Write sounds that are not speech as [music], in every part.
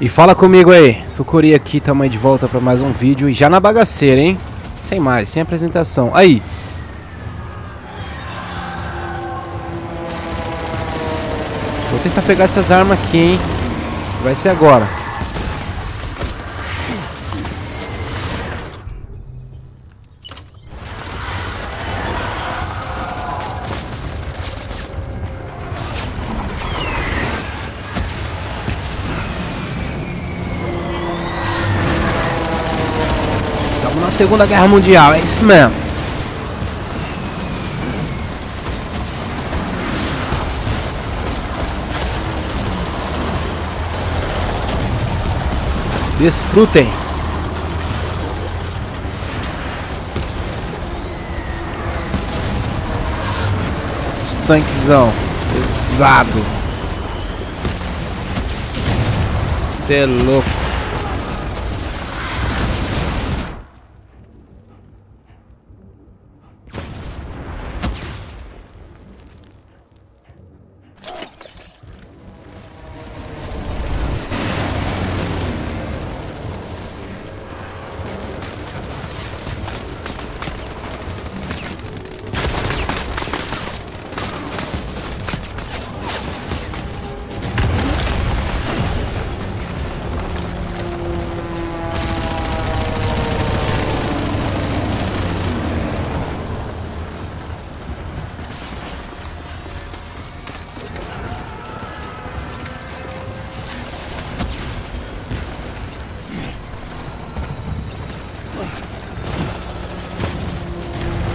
E fala comigo aí, Sucuri aqui, tamo aí de volta pra mais um vídeo e já na bagaceira, hein? Sem mais, sem apresentação. Aí! Vou tentar pegar essas armas aqui, hein? Vai ser agora. Segunda Guerra Mundial, é isso mesmo. Desfrutem. Tanquezão pesado. Você é louco.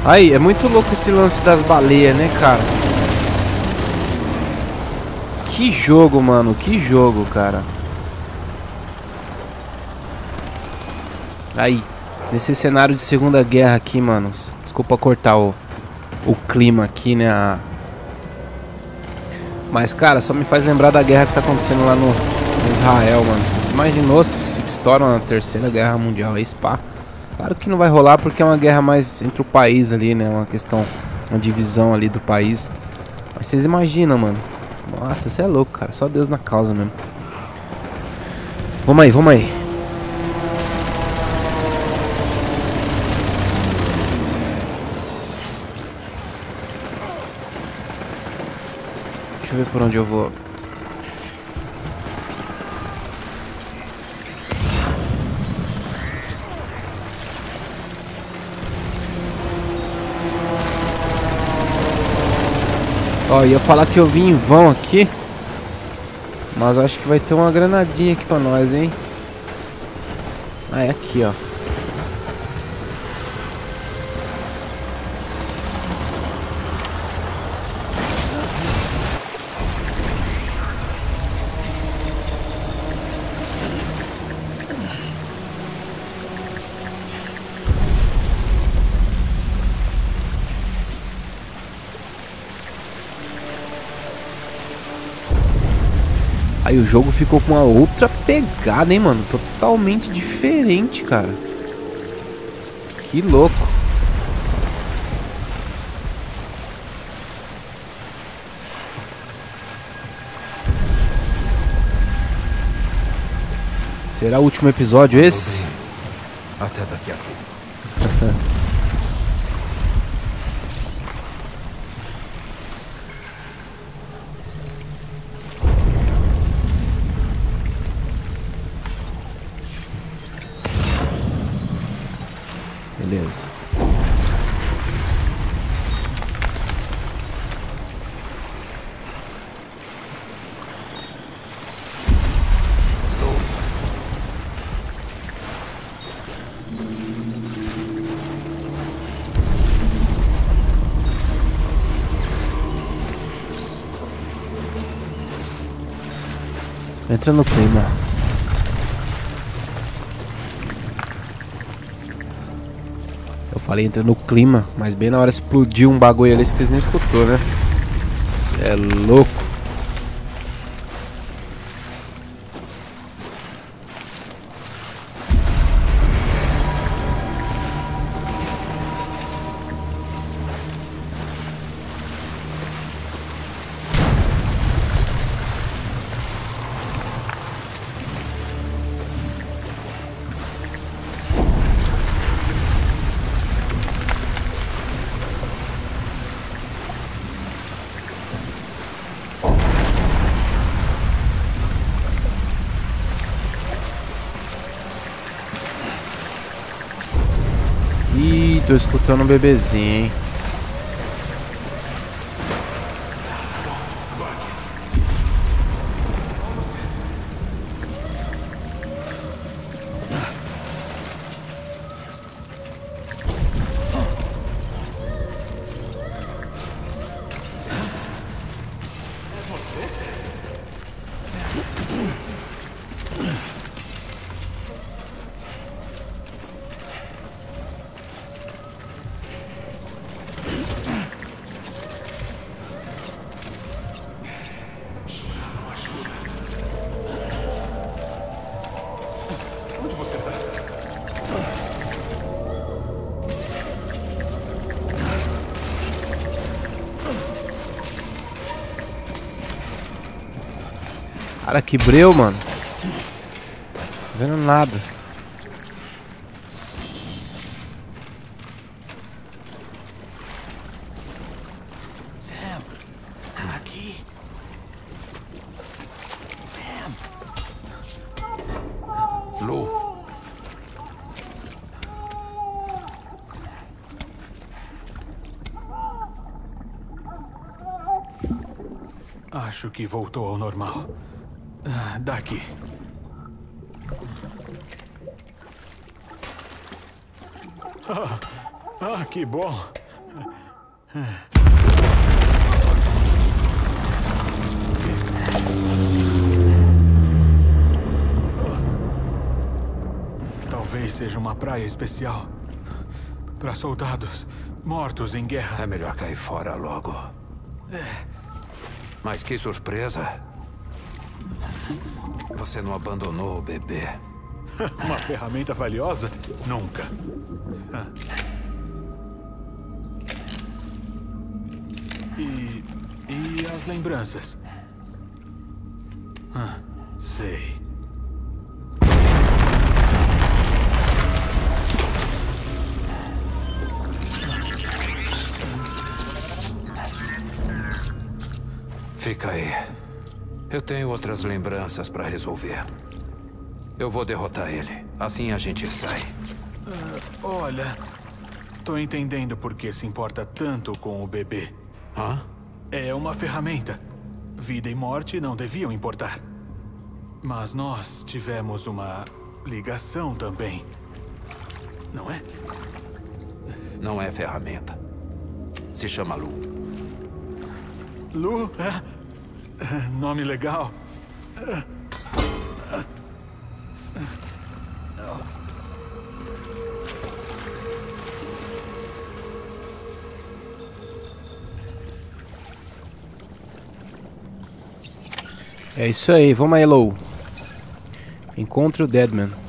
Aí, é muito louco esse lance das baleias, né, cara? Que jogo, mano. Que jogo, cara. Aí, nesse cenário de Segunda Guerra aqui, mano. Desculpa cortar o, o clima aqui, né? Mas, cara, só me faz lembrar da guerra que tá acontecendo lá no, no Israel, mano. Imaginou se estouram na Terceira Guerra Mundial? É spa. Claro que não vai rolar porque é uma guerra mais entre o país ali, né? Uma questão, uma divisão ali do país. Mas vocês imaginam, mano. Nossa, você é louco, cara. Só Deus na causa mesmo. Vamos aí, vamos aí. Deixa eu ver por onde eu vou. Ó, ia falar que eu vim em vão aqui. Mas acho que vai ter uma granadinha aqui pra nós, hein? Ah, é aqui, ó. Aí o jogo ficou com uma outra pegada, hein, mano? Totalmente diferente, cara. Que louco. Será o último episódio esse? Até daqui a pouco. [laughs] Entra no clima. Eu falei entra no clima, mas bem na hora explodiu um bagulho ali que vocês nem escutou, né? Cê é louco. Escutando um bebezinho, hein? Cara, que breu, mano. Não vendo nada. Sam, aqui. Sam. Lu, Acho que voltou ao normal. Daqui. Ah, ah, que bom. Talvez seja uma praia especial para soldados mortos em guerra. é melhor cair fora logo. Mas que surpresa. Você não abandonou o bebê. [laughs] Uma ferramenta valiosa? Nunca. E. E as lembranças? Ah, sei. Fica aí. Eu tenho outras lembranças para resolver. Eu vou derrotar ele. Assim a gente sai. Olha, tô entendendo por que se importa tanto com o bebê. Hã? É uma ferramenta. Vida e morte não deviam importar. Mas nós tivemos uma ligação também. Não é? Não é ferramenta. Se chama Lu. Lu, é? Nome legal. É isso aí, vamos aí, Low. Encontre o Deadman.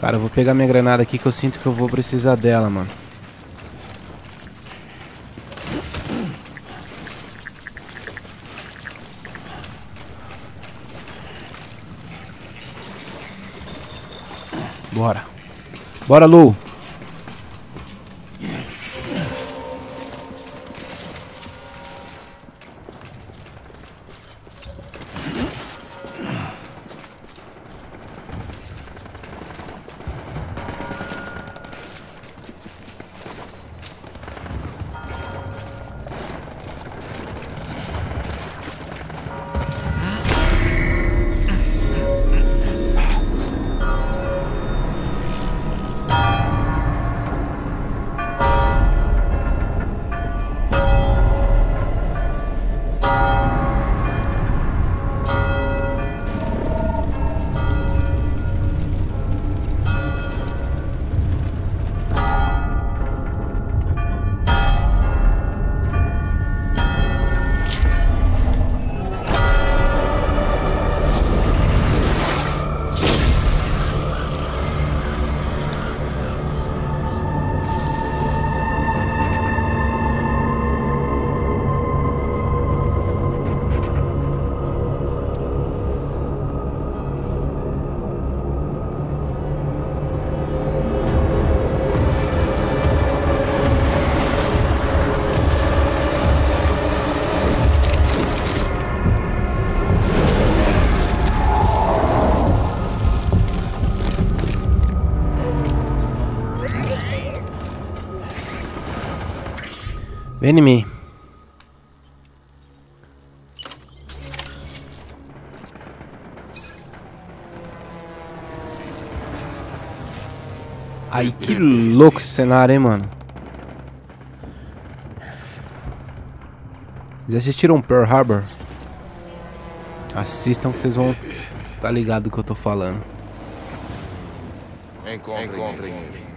Cara, eu vou pegar minha granada aqui que eu sinto que eu vou precisar dela, mano. Bora. Bora, Lu. Vem em mim. Aí, que louco esse cenário, hein, mano. Já assistiram Pearl Harbor? Assistam que vocês vão tá ligado do que eu tô falando. Encontrem ele.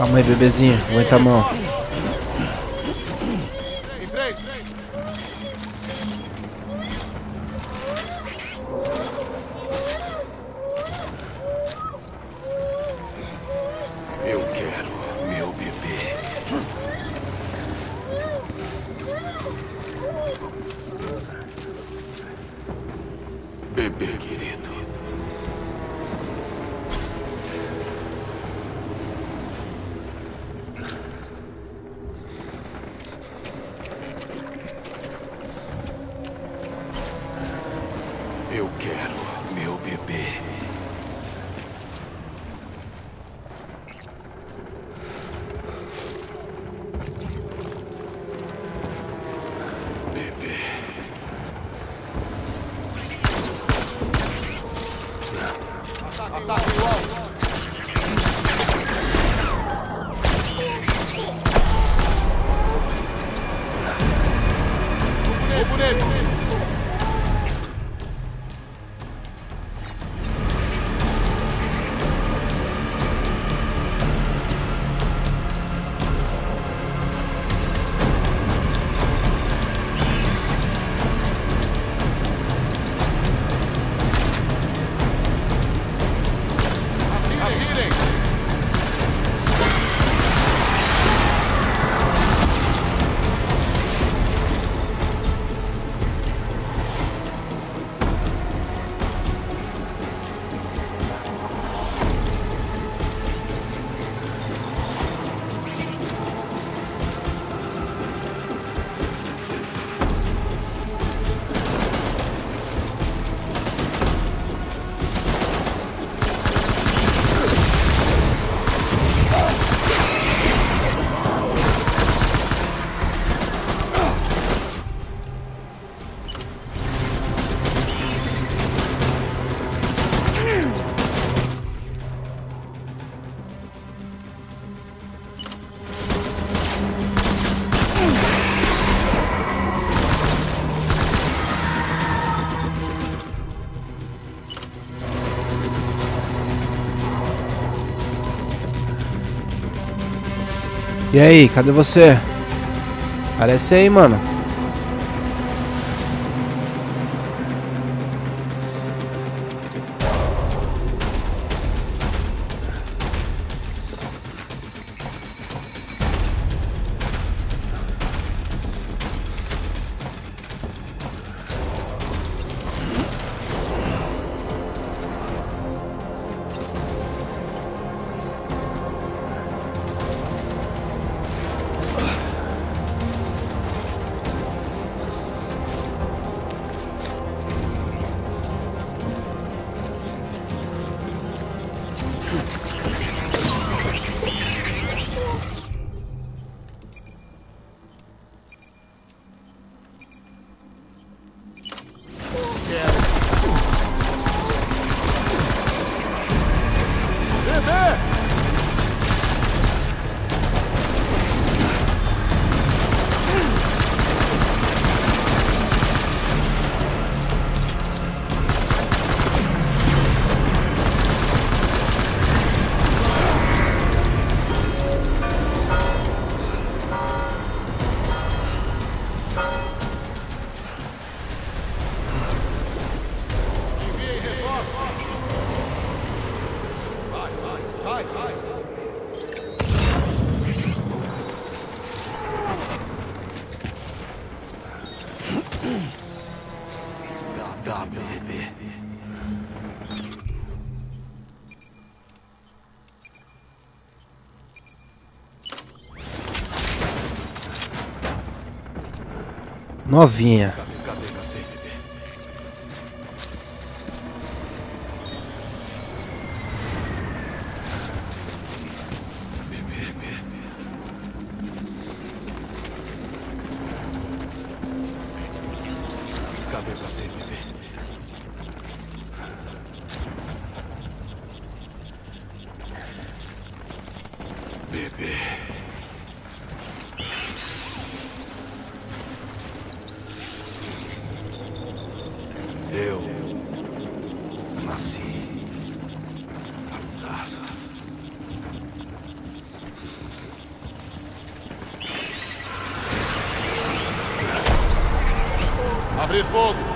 Calma aí, bebezinho. Aguenta a mão. E aí, cadê você? Aparece aí, mano. Novinha. Eu nasci pra. Abrir fogo!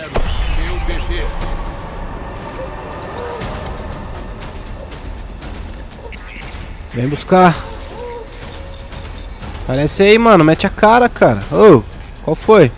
Quero meu bebê. Vem buscar. Aparece aí, mano. Mete a cara, cara. Ô, qual foi?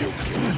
you kill.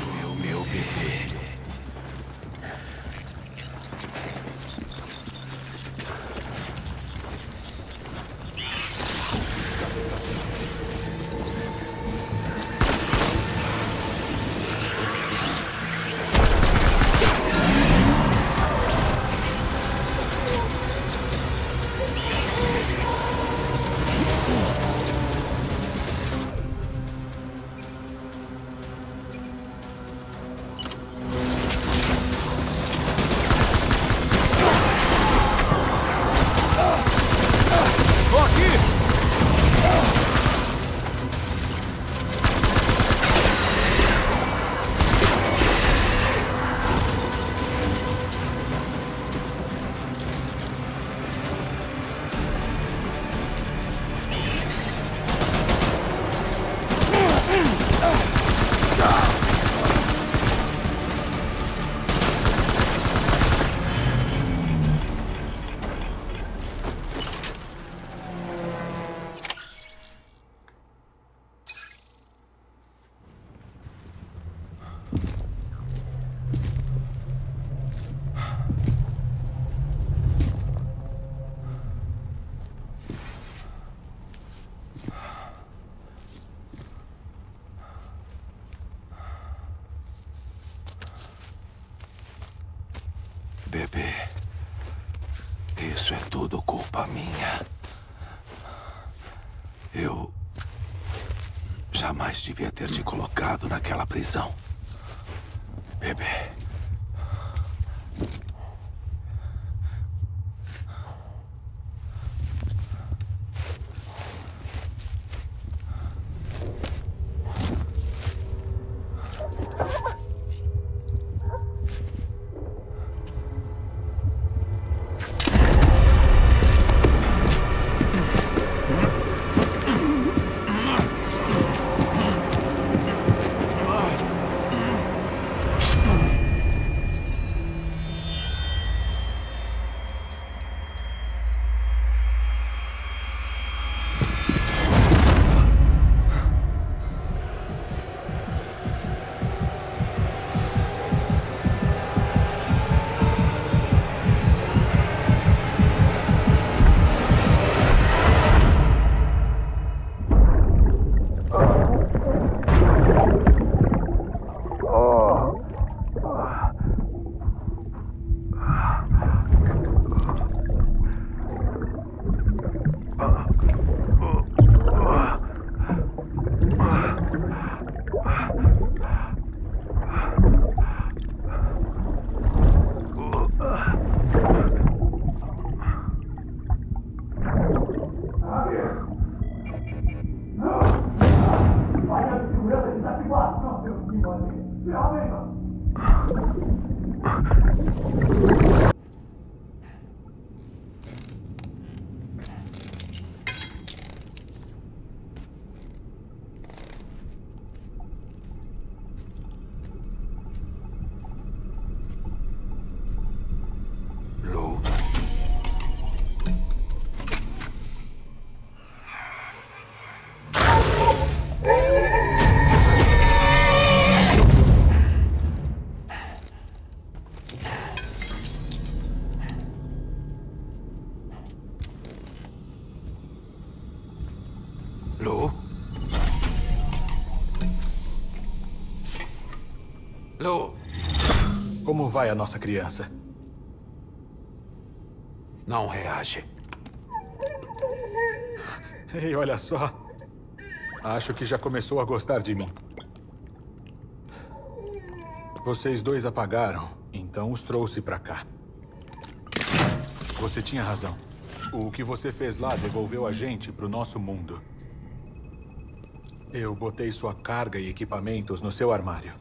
Jamais devia ter te colocado naquela prisão. Bebê. Vai a nossa criança? Não reage. Ei, olha só. Acho que já começou a gostar de mim. Vocês dois apagaram, então os trouxe pra cá. Você tinha razão. O que você fez lá devolveu a gente pro nosso mundo. Eu botei sua carga e equipamentos no seu armário.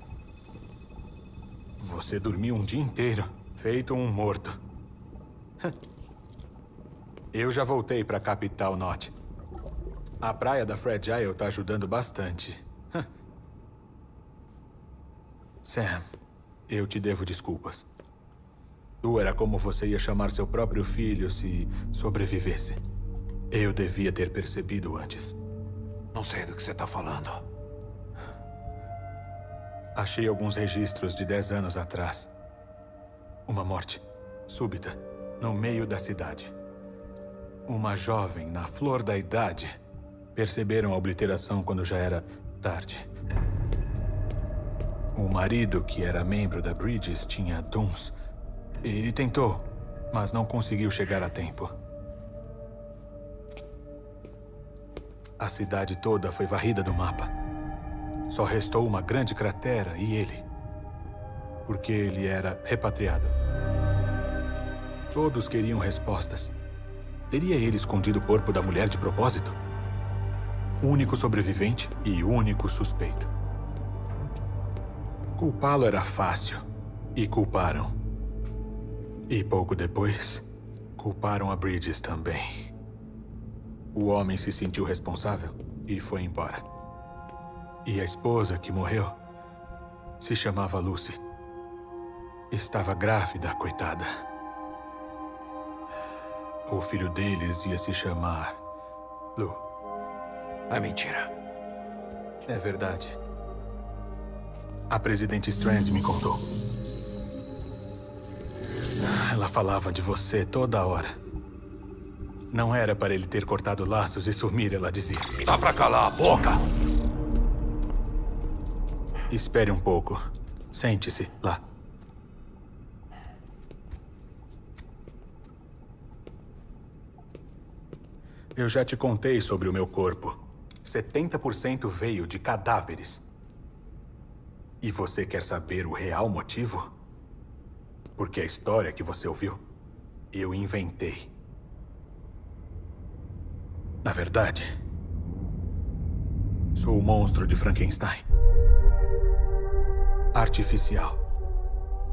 Você dormiu um dia inteiro, feito um morto. Eu já voltei pra Capital Norte. A praia da Fragile tá ajudando bastante. Sam, eu te devo desculpas. Tu era como você ia chamar seu próprio filho se sobrevivesse. Eu devia ter percebido antes. Não sei do que você está falando. Achei alguns registros de dez anos atrás. Uma morte súbita no meio da cidade. Uma jovem na flor da idade. Perceberam a obliteração quando já era tarde. O marido, que era membro da Bridges, tinha Duns. Ele tentou, mas não conseguiu chegar a tempo. A cidade toda foi varrida do mapa. Só restou uma grande cratera e ele. Porque ele era repatriado. Todos queriam respostas. Teria ele escondido o corpo da mulher de propósito? Único sobrevivente e único suspeito. Culpá-lo era fácil. E culparam. E pouco depois, culparam a Bridges também. O homem se sentiu responsável e foi embora. E a esposa que morreu se chamava Lucy. Estava grávida, coitada. O filho deles ia se chamar Lu. É mentira. É verdade. A presidente Strand me contou. Ela falava de você toda hora. Não era para ele ter cortado laços e sumir, ela dizia. Dá pra calar a boca! Espere um pouco. Sente-se lá. Eu já te contei sobre o meu corpo. 70% veio de cadáveres. E você quer saber o real motivo? Porque a história que você ouviu, eu inventei. Na verdade, sou o monstro de Frankenstein. Artificial.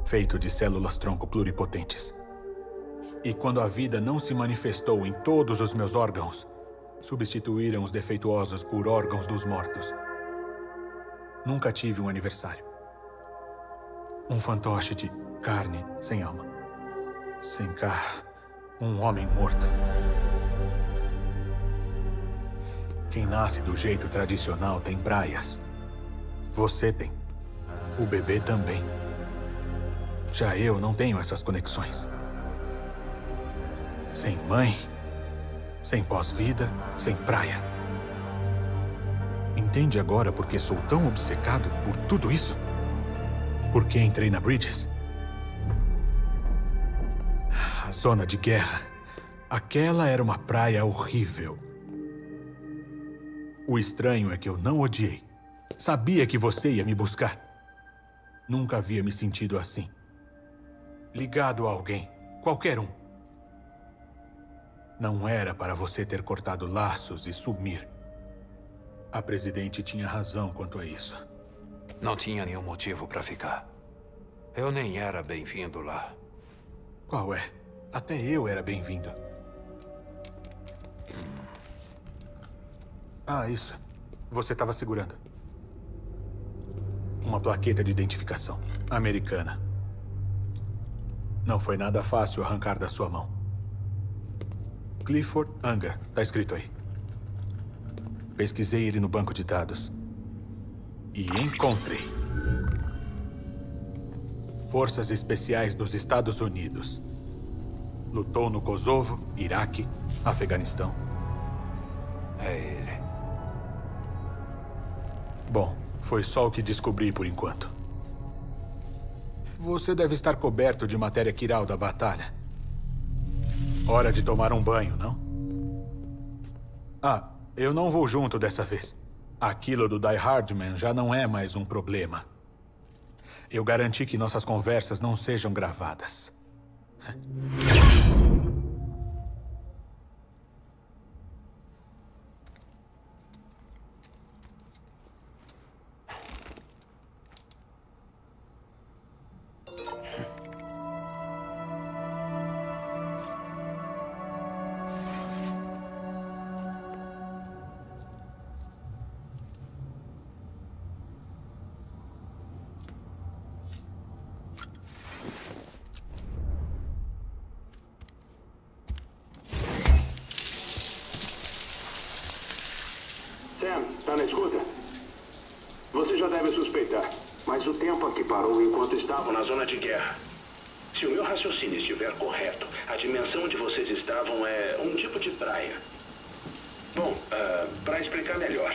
Feito de células-tronco pluripotentes. E quando a vida não se manifestou em todos os meus órgãos, substituíram os defeituosos por órgãos dos mortos. Nunca tive um aniversário. Um fantoche de carne sem alma. Sem cá, um homem morto. Quem nasce do jeito tradicional tem praias. Você tem. O bebê também. Já eu não tenho essas conexões. Sem mãe, sem pós-vida, sem praia. Entende agora por que sou tão obcecado por tudo isso? Por que entrei na Bridges? A zona de guerra. Aquela era uma praia horrível. O estranho é que eu não odiei. Sabia que você ia me buscar. Nunca havia me sentido assim. Ligado a alguém. Qualquer um. Não era para você ter cortado laços e sumir. A presidente tinha razão quanto a isso. Não tinha nenhum motivo para ficar. Eu nem era bem-vindo lá. Qual é? Até eu era bem-vindo. Ah, isso. Você estava segurando. Uma plaqueta de identificação. Americana. Não foi nada fácil arrancar da sua mão. Clifford Unger. Tá escrito aí. Pesquisei ele no banco de dados. E encontrei. Forças Especiais dos Estados Unidos. Lutou no Kosovo, Iraque, Afeganistão. É foi só o que descobri por enquanto. Você deve estar coberto de matéria quiral da batalha. Hora de tomar um banho, não? Ah, eu não vou junto dessa vez. Aquilo do Die Hardman já não é mais um problema. Eu garanti que nossas conversas não sejam gravadas. Escuta? Você já deve suspeitar, mas o tempo aqui parou enquanto estavam na zona de guerra. Se o meu raciocínio estiver correto, a dimensão onde vocês estavam é um tipo de praia. Bom, uh, para explicar melhor,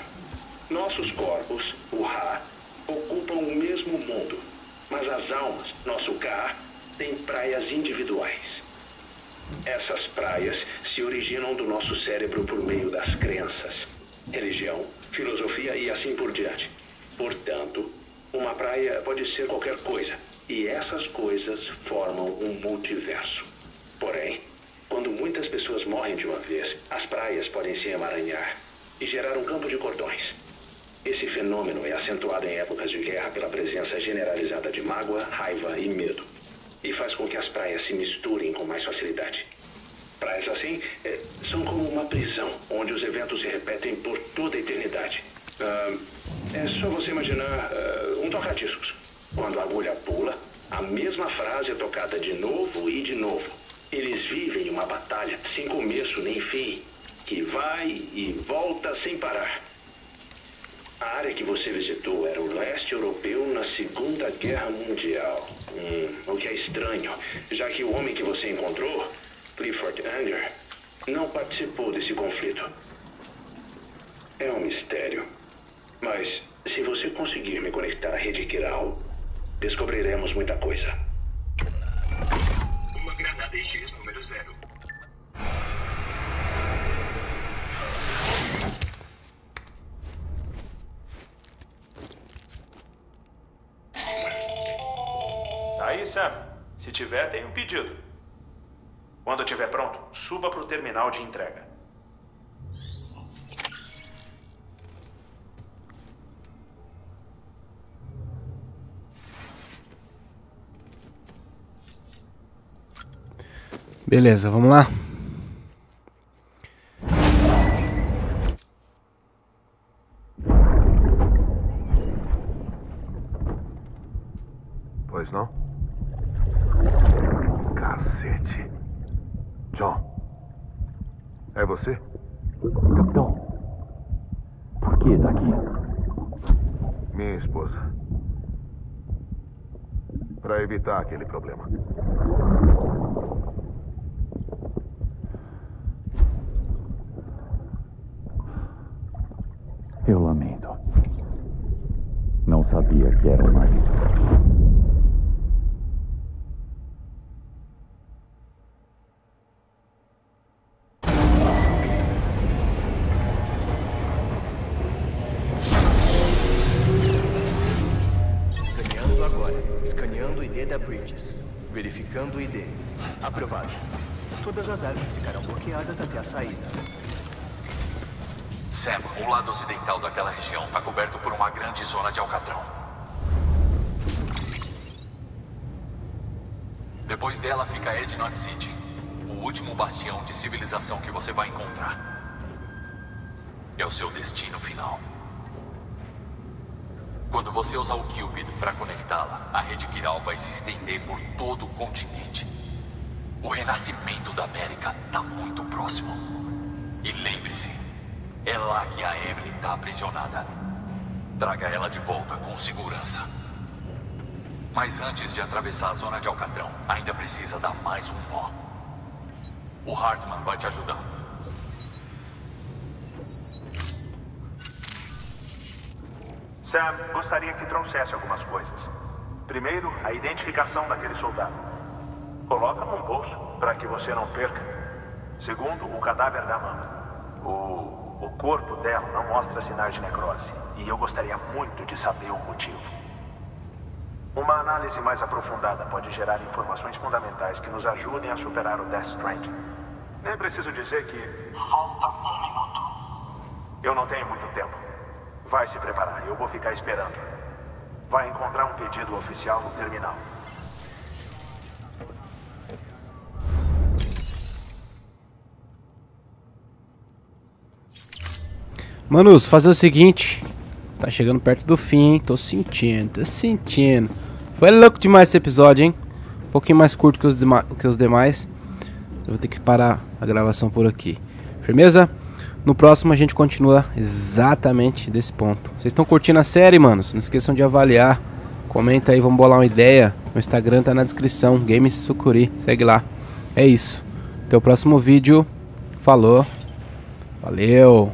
nossos corpos, o Ra, ocupam o mesmo mundo, mas as almas, nosso Ka, têm praias individuais. Essas praias se originam do nosso cérebro por meio das crenças, religião, filosofia e assim por diante. Portanto, uma praia pode ser qualquer coisa, e essas coisas formam um multiverso. Porém, quando muitas pessoas morrem de uma vez, as praias podem se emaranhar e gerar um campo de cordões. Esse fenômeno é acentuado em épocas de guerra pela presença generalizada de mágoa, raiva e medo. E faz com que as praias se misturem com mais facilidade. Praias assim é, são como uma prisão, onde os eventos se repetem por toda a eternidade. Ah, é só você imaginar ah, um toca-discos. Quando a agulha pula, a mesma frase é tocada de novo e de novo. Eles vivem uma batalha sem começo nem fim, que vai e volta sem parar. A área que você visitou era o leste europeu na Segunda Guerra Mundial. Hum, o que é estranho, já que o homem que você encontrou, Clifford Anger, não participou desse conflito. É um mistério. Mas se você conseguir me conectar à rede Kiral, descobriremos muita coisa. Uma granada X número zero. Aí, Sam. Se tiver, tem um pedido. Quando estiver pronto, suba para o terminal de entrega. Beleza, vamos lá. che Sam, o lado ocidental daquela região está coberto por uma grande zona de alcatrão. Depois dela fica Ednot City, o último bastião de civilização que você vai encontrar. É o seu destino final. Quando você usar o Cupid para conectá-la, a rede Kiral vai se estender por todo o continente. O renascimento da América está muito próximo. E lembre-se, é lá que a Emily está aprisionada. Traga ela de volta com segurança. Mas antes de atravessar a zona de Alcatrão, ainda precisa dar mais um nó. O Hartman vai te ajudar. Sam, gostaria que trouxesse algumas coisas. Primeiro, a identificação daquele soldado. Coloca num bolso para que você não perca. Segundo, o cadáver da mama. O, o corpo dela não mostra sinais de necrose. E eu gostaria muito de saber o motivo. Uma análise mais aprofundada pode gerar informações fundamentais que nos ajudem a superar o Death Stranding. Nem preciso dizer que. Falta um minuto. Eu não tenho muito tempo. Vai se preparar, eu vou ficar esperando. Vai encontrar um pedido oficial no terminal. Manus, fazer o seguinte. Tá chegando perto do fim, hein? Tô sentindo, tô sentindo. Foi louco demais esse episódio, hein? Um pouquinho mais curto que os, que os demais. Eu vou ter que parar a gravação por aqui. Firmeza? No próximo a gente continua exatamente desse ponto. Vocês estão curtindo a série, manos? Não esqueçam de avaliar. Comenta aí, vamos bolar uma ideia. Meu Instagram tá na descrição, Games Sucuri. Segue lá. É isso. Até o próximo vídeo. Falou. Valeu.